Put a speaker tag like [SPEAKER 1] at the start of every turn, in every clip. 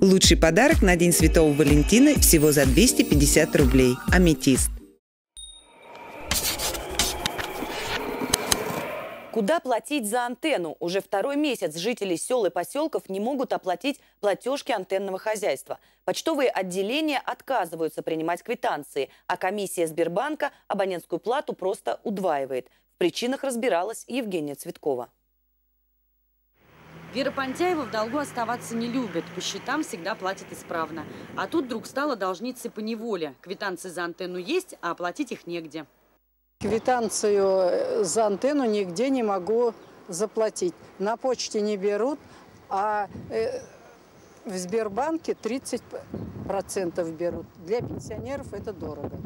[SPEAKER 1] Лучший подарок на День Святого Валентина всего за 250 рублей. Аметист.
[SPEAKER 2] Куда платить за антенну? Уже второй месяц жители сел и поселков не могут оплатить платежки антенного хозяйства. Почтовые отделения отказываются принимать квитанции, а комиссия Сбербанка абонентскую плату просто удваивает. В причинах разбиралась Евгения Цветкова.
[SPEAKER 3] Вера Пантяева в долгу оставаться не любит, по счетам всегда платит исправно. А тут вдруг стала должницей по неволе. Квитанции за антенну есть, а оплатить их негде.
[SPEAKER 4] Квитанцию э, за антенну нигде не могу заплатить. На почте не берут, а э, в Сбербанке 30% берут. Для пенсионеров это дорого.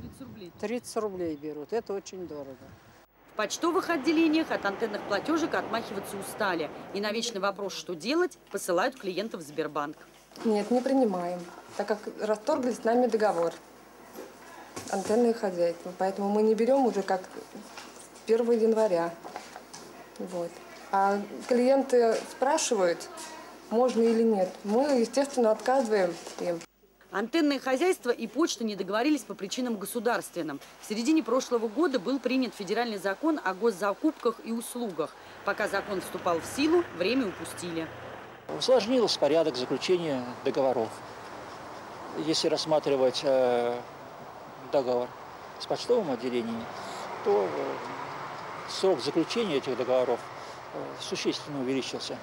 [SPEAKER 4] 30 рублей? 30 рублей берут. Это очень дорого.
[SPEAKER 3] Почтовых отделениях от антенных платежек отмахиваться устали. И на вечный вопрос, что делать, посылают клиентов в Сбербанк.
[SPEAKER 5] Нет, не принимаем, так как расторгли с нами договор антенные хозяйства. Поэтому мы не берем уже как с 1 января. Вот. А клиенты спрашивают, можно или нет. Мы, естественно, отказываем им.
[SPEAKER 3] Антенные хозяйства и почта не договорились по причинам государственным. В середине прошлого года был принят федеральный закон о госзакупках и услугах. Пока закон вступал в силу, время упустили.
[SPEAKER 6] Усложнился порядок заключения договоров. Если рассматривать э, договор с почтовым отделением, то э, срок заключения этих договоров э, существенно увеличился.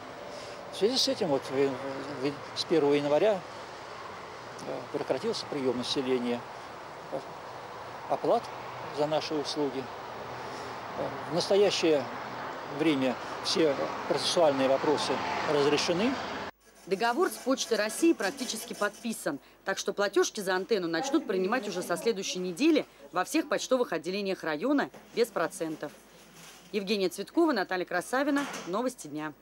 [SPEAKER 6] В связи с этим вот с 1 января прекратился прием населения оплат за наши услуги. В настоящее время все процессуальные вопросы разрешены.
[SPEAKER 3] Договор с Почтой России практически подписан, так что платежки за антенну начнут принимать уже со следующей недели во всех почтовых отделениях района без процентов. Евгения Цветкова, Наталья Красавина. Новости дня.